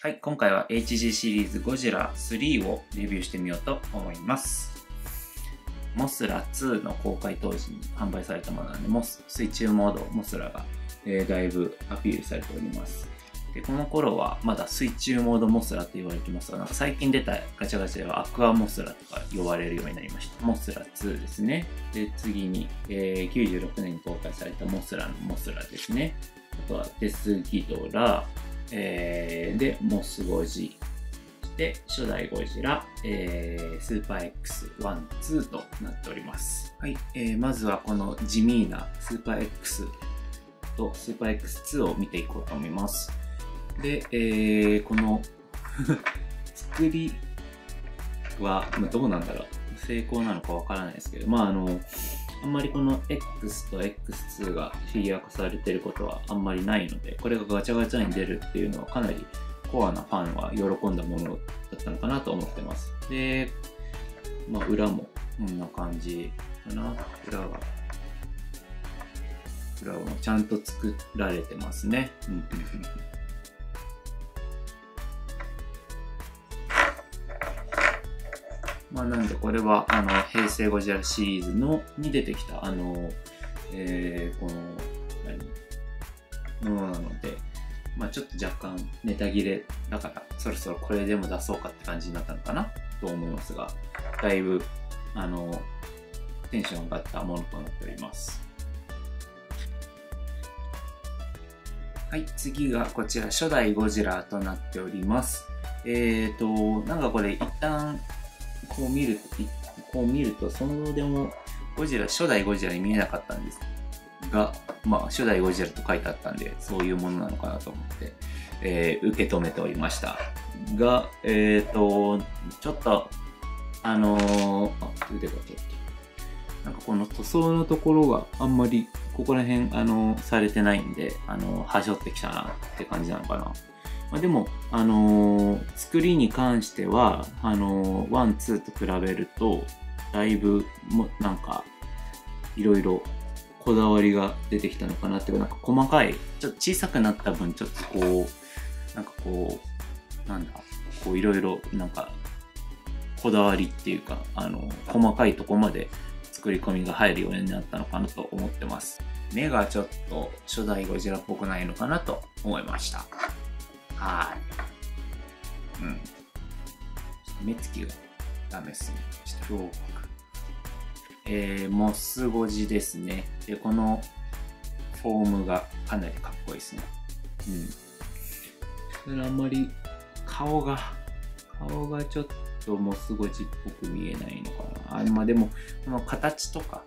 はい、今回は HG シリーズゴジラ3をレビューしてみようと思います。モスラ2の公開当時に販売されたものなんで、モス水中モードモスラが、えー、だいぶアピールされております。でこの頃はまだ水中モードモスラと言われてますが、なんか最近出たガチャガチャではアクアモスラとか呼ばれるようになりました。モスラ2ですね。で、次に、えー、96年に公開されたモスラのモスラですね。あとはデスギドラ、えー、で、モスゴジ。で、初代ゴジラ、えー、スーパー X1、2となっております。はい、えー、まずはこの地味なスーパー X とスーパー X2 を見ていこうと思います。で、えー、この 作りは、まあどうなんだろう。成功なのかわからないですけど、まああの、あんまりこの X と X2 がフィギュア化されてることはあんまりないので、これがガチャガチャに出るっていうのはかなりコアなファンは喜んだものだったのかなと思ってます。で、まあ裏もこんな感じかな。裏は、裏はちゃんと作られてますね。うんまあ、なんでこれはあの平成ゴジラシリーズのに出てきたあの、えー、この何ものなので、まあ、ちょっと若干ネタ切れだからそろそろこれでも出そうかって感じになったのかな？と思いますがだいぶあのテンション上がったものとなっております。はい次がこちら初代ゴジラとなっております。えっ、ー、となんかこれ一旦こう見ると、こう見ると、そのでも、ゴジラ、初代ゴジラに見えなかったんですが、まあ、初代ゴジラと書いてあったんで、そういうものなのかなと思って、えー、受け止めておりました。が、えっ、ー、と、ちょっと、あのー、あ、腕がちょっと。なんかこの塗装のところがあんまり、ここら辺、あのー、されてないんで、あのー、はしょってきたなって感じなのかな。まあ、でも、あのー、作りに関しては、あのー、ワン、ツーと比べると、だいぶ、も、なんか、いろいろこだわりが出てきたのかなっていう、なんか細かい、ちょっと小さくなった分、ちょっとこう、なんかこう、なんだ、こういろいろ、なんか、こだわりっていうか、あの、細かいとこまで作り込みが入るようになったのかなと思ってます。目がちょっと初代ゴジラっぽくないのかなと思いました。はい。うん。目つきがダメっすね。ちょっと。えー、モスゴジですね。で、このフォームがかなりかっこいいですね。うん。それあんまり顔が、顔がちょっとモスゴジっぽく見えないのかな。あまあでも、この形とか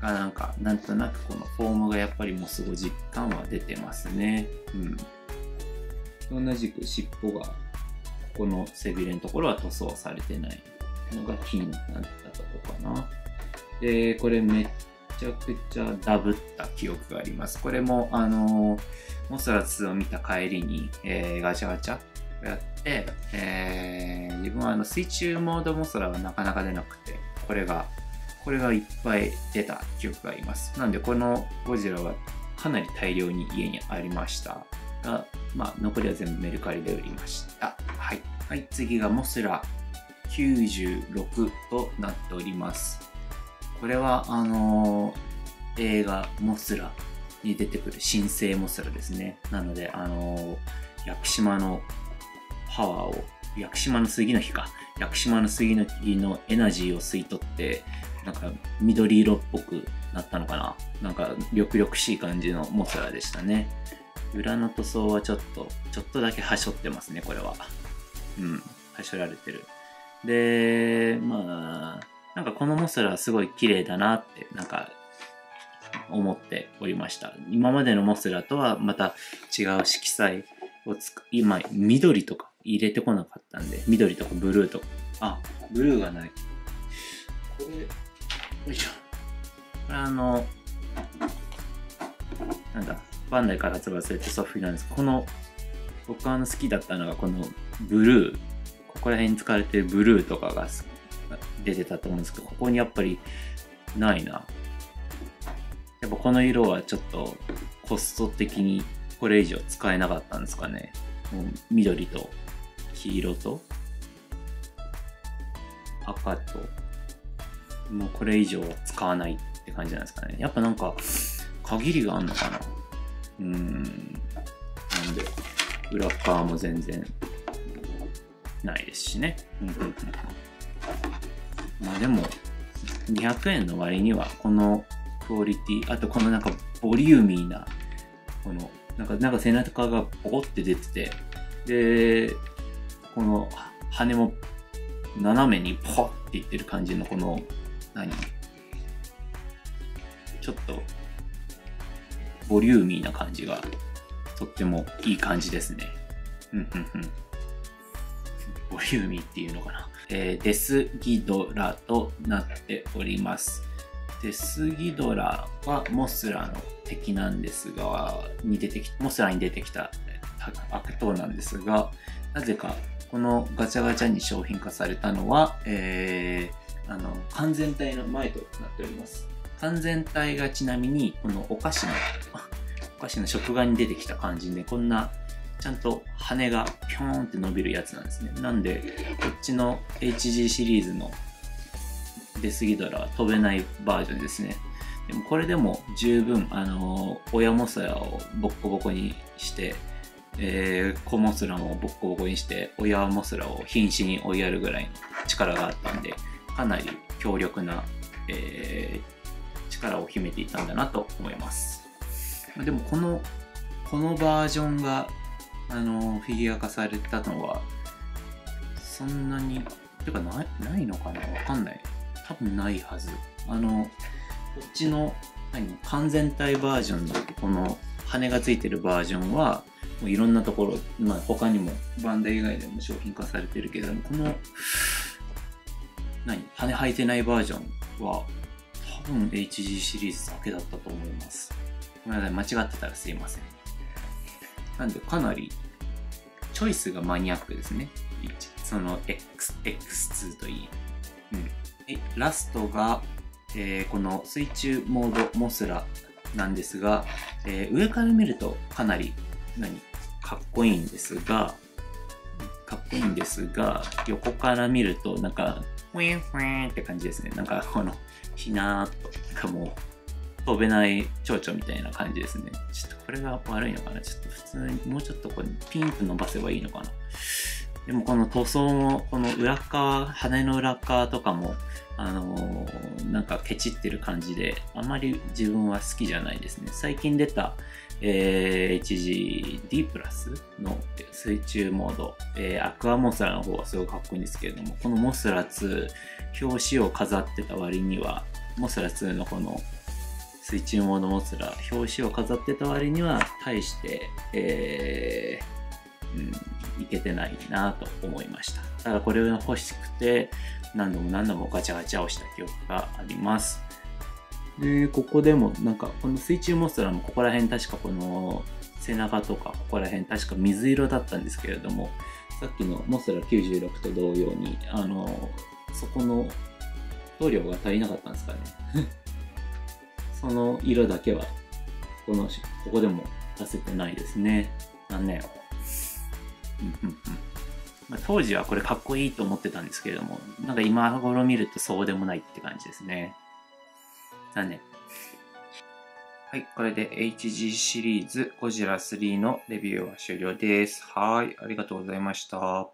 がなんか、なんとなくこのフォームがやっぱりモスゴジ感は出てますね。うん。同じく尻尾がここの背びれのところは塗装されてないのが気になったとこかな。で、これめっちゃくちゃダブった記憶があります。これも、あのモスラ2を見た帰りに、えー、ガチャガチャやって、えー、自分はあの水中モードモスラはなかなか出なくて、これが、これがいっぱい出た記憶があります。なんで、このゴジラはかなり大量に家にありました。が、まあ、残りは全部メルカリで売りました。はい。はい、次がモスラ96となっております。これは、あのー、映画モスラに出てくる新生モスラですね。なので、あのー、屋久島のパワーを、屋久島の杉の日か。屋久島の杉の日のエナジーを吸い取って、なんか緑色っぽくなったのかな。なんか緑々しい感じのモスラでしたね。裏の塗装はちょっと、ちょっとだけはしょってますね、これは。うん、はしょられてる。で、まあ、なんかこのモスラはすごい綺麗だなって、なんか、思っておりました。今までのモスラとはまた違う色彩をつく、今、緑とか入れてこなかったんで、緑とかブルーとか、あ、ブルーがない。これ、よいしょ。これあの、なんだ、バンダイから発売されたソフトなんですこの、僕あの好きだったのがこのブルー、ここら辺に使われてるブルーとかが出てたと思うんですけど、ここにやっぱりないな。やっぱこの色はちょっとコスト的にこれ以上使えなかったんですかね。もう緑と黄色と赤ともうこれ以上使わないって感じなんですかねやっぱなんか限りがあんのかなうーん。なんで裏側も全然ないですしね。うんうんうんまあでも200円の割にはこのクオリティあとこのなんかボリューミーなこのなんかなんか背中がポコって出ててでこの羽も斜めにポッっていってる感じのこの何？ちょっとボリューミーな感じがとってもいい感じですね。うんうんうん。ボリューミーっていうのかな。えーデスギドラとなっております。デスギドラはモスラの敵なんですが、に出てきモスラに出てきた悪党なんですが、なぜかこのガチャガチャに商品化されたのは、えーあの完全体の前となっております。完全体がちなみにこのお菓子の お菓子の食玩に出てきた感じでこんなちゃんと羽がピョーンって伸びるやつなんですね。なんでこっちの HG シリーズのデスギドラは飛べないバージョンですね。でもこれでも十分、あの親モスラをボッコボコにして、えー、子モスラもボッコボコにして、親モスラを瀕死に追いやるぐらいの力があったんで、かなり強力な、えー力を秘めていたんだなと思います。でもこの、このバージョンが、あのフィギュア化されたのは、そんなに、てかない、ないのかな？わかんない。多分ないはず。あの、こっちの、何、完全体バージョンの、この羽がついてるバージョンは、もういろんなところ、まあ他にも、バンダイ以外でも商品化されてるけれども、この、何、羽生えてないバージョンは、多分 HG シリーズだけだったと思います。ごめんなさい、間違ってたらすいません。なんで、かなり、チョイスがマニアックですね。その X、X2 といい。うん。ラストが、えーこの水中モードモスラなんですが、えー上から見るとかなり、何かっこいいんですが、かっこいいんですが、横から見ると、なんか、ウィンフィンって感じですね。なんか、この、ひなーっと、かもう、飛べない蝶々みたいな感じですね。ちょっとこれが悪いのかなちょっと普通に、もうちょっとこれピンと伸ばせばいいのかなでもこの塗装も、この裏側、羽の裏側とかも、あのーなんかケチってる感じで、あまり自分は好きじゃないですね。最近出た、えー HGD プラスの水中モード、えーアクアモスラの方はすごいかっこいいんですけれども、このモスラ2、表紙を飾ってた割には、モスラ2のこの水中モードモスラ、表紙を飾ってた割には、大して、えーうん、いけてないなと思いました。ただこれが欲しくて、何度も何度もガチャガチャをした記憶があります。で、ここでも、なんか、この水中モストラもここら辺確かこの背中とかここら辺確か水色だったんですけれども、さっきのモストラ96と同様に、あの、そこの塗料が足りなかったんですかね。その色だけは、この、ここでも出せてないですね。残念。うんうんま、当時はこれかっこいいと思ってたんですけれども、なんか今頃見るとそうでもないって感じですね。残念。はい、これで HG シリーズゴジラ3のレビューは終了です。はい、ありがとうございました。